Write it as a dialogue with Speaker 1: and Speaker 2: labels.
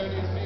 Speaker 1: chéveres.